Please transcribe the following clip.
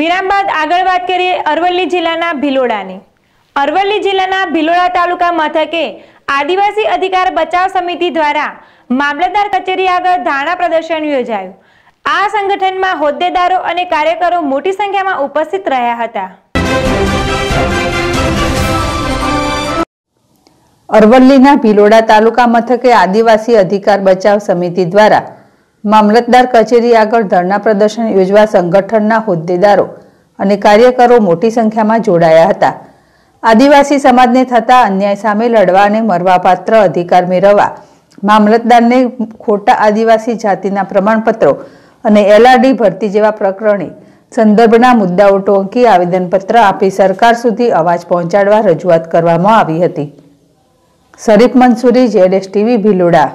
વિરામ બાદ આગળ વાત કરીએ અરવલ્લી જિલ્લાના ભિલોડાની. અરવલ્લી જિલ્લાના ભિલોડા તાલુકા મથકે આદિવાસી અધિકાર બચાવ સમિતિ દ્વારા મામલતદાર કચેરી આગળ ધારણા પ્રદર્શન યોજાયું. આ સંગઠનમાં હોદ્દેદારો અને કાર્યકરો મોટી સંખ્યામાં ઉપસ્થિત રહ્યા હતા. અરવલ્લીના ભિલોડા તાલુકા મથકે આદિવાસી અધિકાર બચાવ સમિતિ દ્વારા મામલતદાર કચેરી આગળ ધરણા પ્રદર્શન યોજવા સંગઠનના હોદ્દેદારો અને કાર્યકરો મોટી સંખ્યામાં જોડાયા હતા. આદિવાસી સમાજને થતા અન્યાય સામે લડવા અને મરવાપાત્ર અધિકાર મેળવવા મામલતદારને ખોટા આદિવાસી જાતિના પ્રમાણપત્રો અને એલઆરડી ભરતી જેવા પ્રકરણે સંદર્ભના મુદ્દાઓ ટોંકી આવેદનપત્ર આપી સરકાર સુધી અવાજ પહોંચાડવા રજૂઆત કરવામાં આવી હતી. Sharif Mansuri ZS TV, Bhiloda.